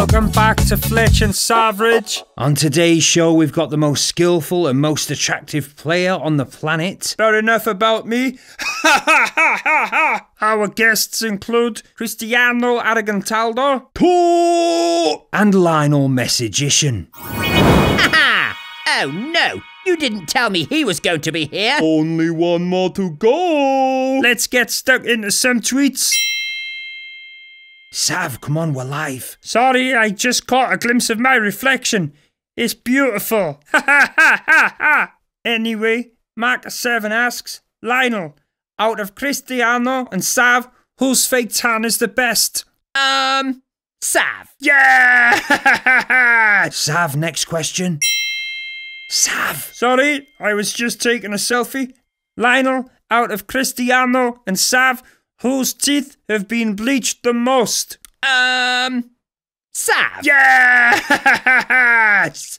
Welcome back to Fletch and Savage. On today's show, we've got the most skillful and most attractive player on the planet. But enough about me. Our guests include Cristiano Aragontaldo, And Lionel Messagician. oh no, you didn't tell me he was going to be here. Only one more to go. Let's get stuck into some tweets. Sav, come on, we're live. Sorry, I just caught a glimpse of my reflection. It's beautiful. Ha ha ha ha ha. Anyway, Mark7 asks Lionel, out of Cristiano and Sav, whose fake tan is the best? Um, Sav. Yeah! Sav, next question. Sav. Sorry, I was just taking a selfie. Lionel, out of Cristiano and Sav, whose teeth have been bleached the most? Um, Sav. Yes!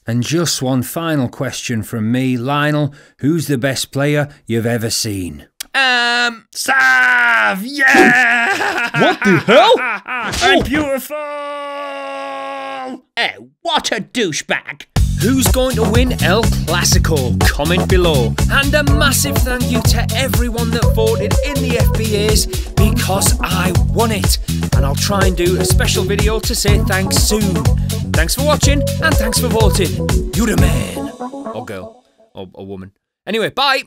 And just one final question from me, Lionel. Who's the best player you've ever seen? Um, Sav! Yeah! What the hell? I'm beautiful! oh, what a douchebag. Who's going to win El Clasico? Comment below. And a massive thank you to everyone that voted in the FBAs because I won it. And I'll try and do a special video to say thanks soon. Thanks for watching and thanks for voting. You're the man. Or girl. Or, or woman. Anyway, bye.